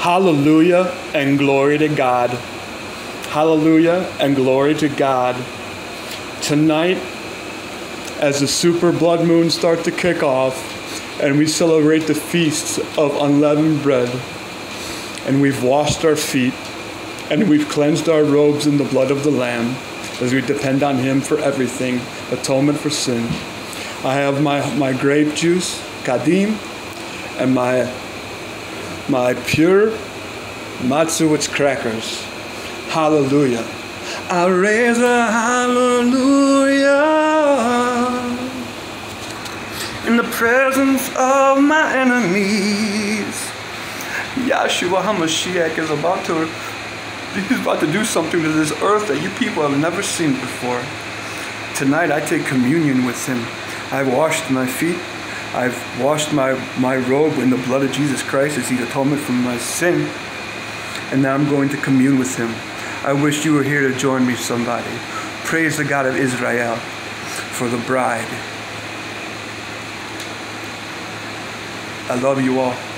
Hallelujah and glory to God. Hallelujah and glory to God. Tonight, as the super blood moon start to kick off, and we celebrate the feasts of unleavened bread, and we've washed our feet, and we've cleansed our robes in the blood of the Lamb, as we depend on Him for everything, atonement for sin. I have my, my grape juice, Kedem, and my my pure Matsowitz crackers. Hallelujah. I raise a hallelujah in the presence of my enemies. Yahshua HaMashiach is about to he's about to do something to this earth that you people have never seen before. Tonight I take communion with him. I washed my feet I've washed my, my robe in the blood of Jesus Christ as He's atonement for my sin. And now I'm going to commune with Him. I wish you were here to join me, somebody. Praise the God of Israel for the bride. I love you all.